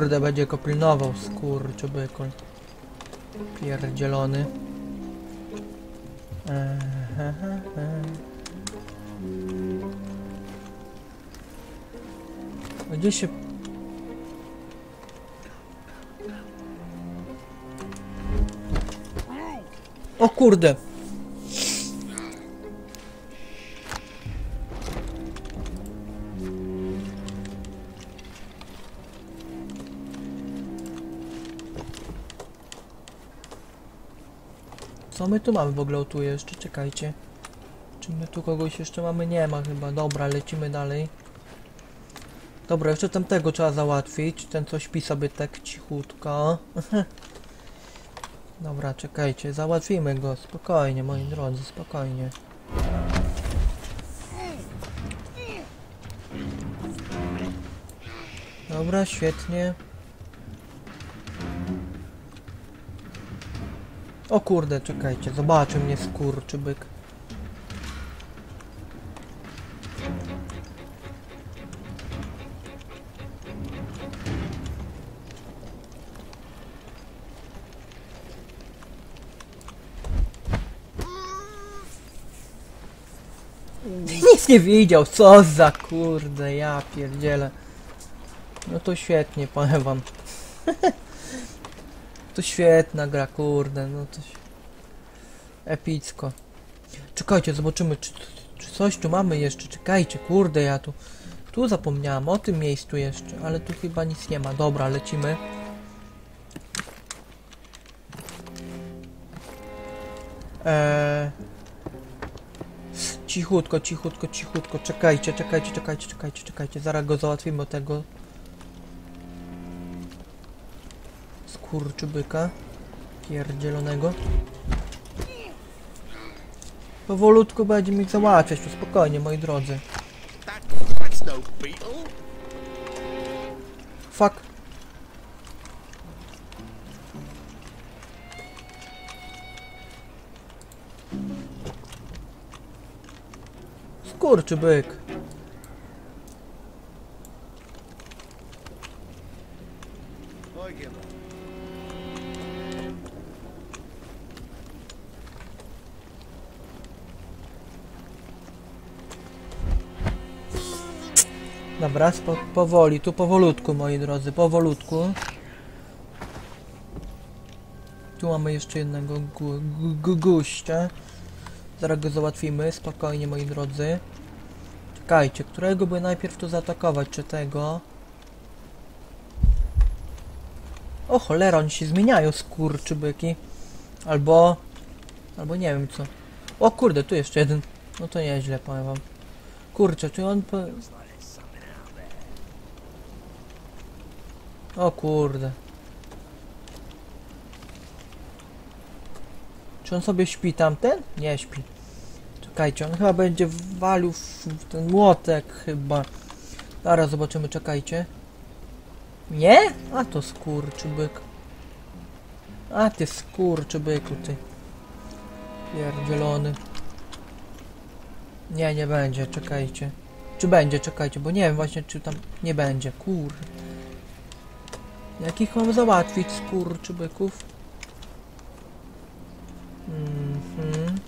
Kurde, będzie go pilnował, skurczubykol. Pierdzielony. Ehehehe. Gdzie się... O kurde! My tu mamy w ogóle tu jeszcze? Czekajcie. Czy my tu kogoś jeszcze mamy? Nie ma chyba. Dobra, lecimy dalej. Dobra, jeszcze tamtego trzeba załatwić. Ten co śpi sobie tak cichutko. Dobra, czekajcie, załatwimy go. Spokojnie, moi drodzy, spokojnie. Dobra, świetnie. O kurde, czekajcie, zobaczy mnie skurczybyk. Nic nie widział, co za kurde, ja pierdzielę. No to świetnie, powiem wam. to świetna gra, kurde, no to... ś- Epicko. Czekajcie, zobaczymy, czy, czy coś tu mamy jeszcze, czekajcie, kurde, ja tu... Tu zapomniałam, o tym miejscu jeszcze, ale tu chyba nic nie ma. Dobra, lecimy. Eee... Cichutko, cichutko, cichutko, czekajcie, czekajcie, czekajcie, czekajcie, czekajcie, zaraz go załatwimy tego skurczybyka pierdzielonego. Powolutku będzie mi załatwiać, tu spokojnie, moi drodzy. Fuck. Skurczy Dobra, spo, powoli, tu powolutku, moi drodzy, powolutku. Tu mamy jeszcze jednego gu, gu, gu, guścia. Zaraz go załatwimy, spokojnie, moi drodzy. Czekajcie, którego by najpierw tu zaatakować, czy tego? O cholera, oni się zmieniają, skurczybyki. Albo... Albo nie wiem co. O kurde, tu jeszcze jeden. No to nieźle, powiem wam. Kurczę, czy on... Po... O kurde. Czy on sobie śpi tamten? Nie śpi. Czekajcie, on chyba będzie walił w, ten młotek chyba. Zaraz zobaczymy, czekajcie. Nie? A to skurczybyk. A ty skurczybyku, ty. Pierdzielony. Nie, nie będzie, czekajcie. Czy będzie, czekajcie, bo nie wiem właśnie, czy tam nie będzie. Kur. Jakich mam załatwić skurczybyków? Mhm.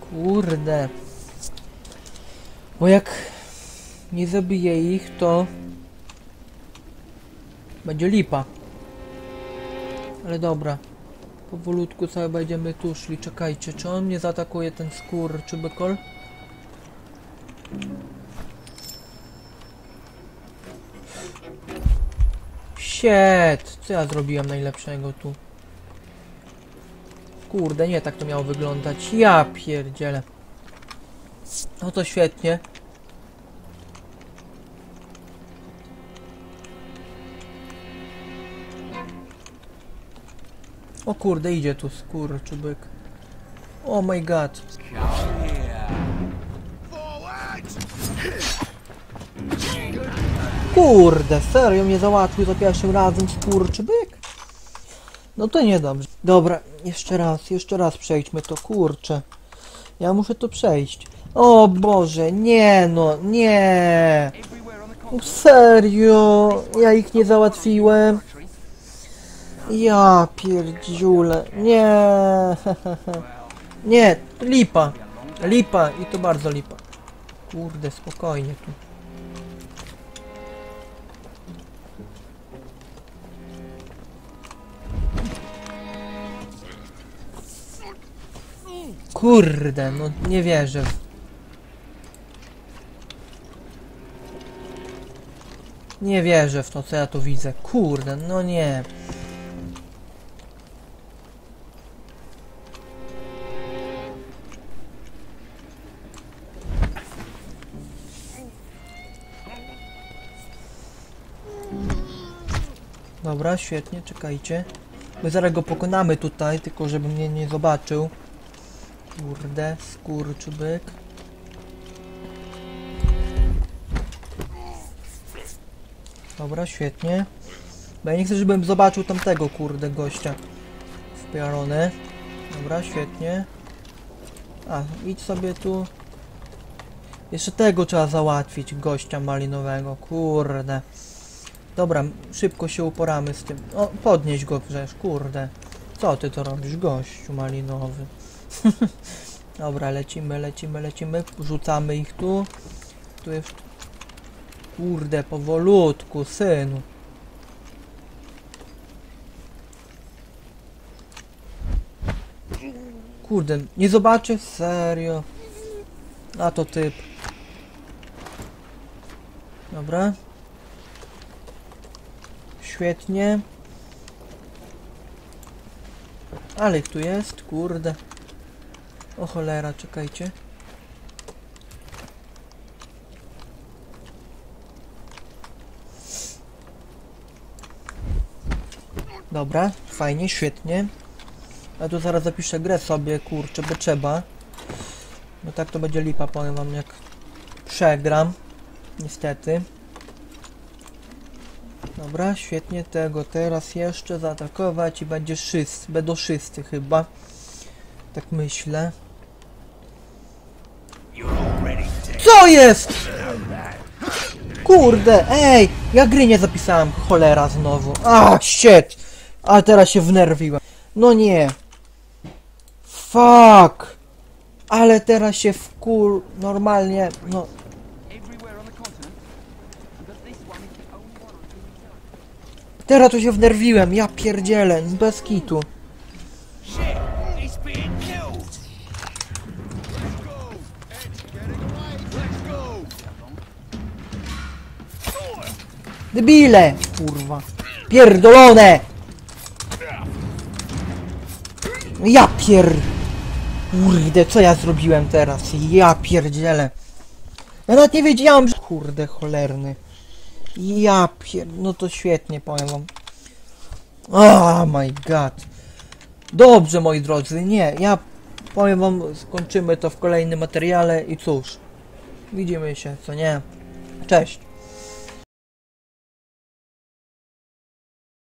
Kurde. Bo jak nie zabiję ich, to będzie lipa. Ale dobra. Powolutku sobie będziemy tu szli. Czekajcie, czy on mnie zaatakuje ten skór czy bykol? Shit! Co ja zrobiłem najlepszego tu? Kurde, nie tak to miało wyglądać. Ja pierdzielę. No to świetnie. O kurde, idzie tu skór czy byk. Oh my god. Kurde, serio mnie załatwił za pierwszym razem skurczy byk? No to niedobrze. Dobra, jeszcze raz, jeszcze raz przejdźmy to, kurczę. Ja muszę to przejść. O Boże, nie no, nie. Serio, ja ich nie załatwiłem. Ja pierdziule, nie. Nie, lipa. Lipa i to bardzo lipa. Kurde, spokojnie tu. Kurde, no nie wierzę. Nie wierzę w to, co ja tu widzę. Kurde, no nie. Dobra, świetnie, czekajcie. My zaraz go pokonamy tutaj, tylko żeby mnie nie zobaczył. Kurde, skurczybyk. Dobra, świetnie. Bo ja nie chcę, żebym zobaczył tamtego, kurde, gościa. W piarony. Dobra, świetnie. A, idź sobie tu. Jeszcze tego trzeba załatwić, gościa malinowego, kurde. Dobra, szybko się uporamy z tym. O, podnieś go przecież, kurde. Co ty to robisz, gościu malinowy? Dobra, lecimy, lecimy, lecimy. Rzucamy ich tu. Tu jest... Kurde, powolutku, synu. Kurde, nie zobaczy? Serio? A to typ. Dobra. Świetnie. Ale tu jest, kurde. O cholera, czekajcie. Dobra, fajnie, świetnie. Ja tu zaraz zapiszę grę sobie, kurczę, bo trzeba. No tak to będzie lipa, powiem wam, jak przegram. Niestety. Dobra, świetnie tego teraz jeszcze zaatakować i będzie szósty, będą szósty chyba. Tak myślę. Co jest? Kurde, ej! Ja gry nie zapisałem, cholera znowu. A, shit! A teraz się wnerwiłem. No nie. Fuck! Ale teraz się wkur... Normalnie, no... Teraz to się wnerwiłem, ja pierdzielę, bez kitu. Debile! Kurwa. Pierdolone! Ja pier... Kurde, co ja zrobiłem teraz? Ja pierdzielę. Ja nawet nie wiedziałem, że... Kurde, cholerny. Ja pier... No to świetnie, powiem wam. Oh my god. Dobrze, moi drodzy, nie, ja powiem wam, skończymy to w kolejnym materiale i cóż. Widzimy się, co nie? Cześć.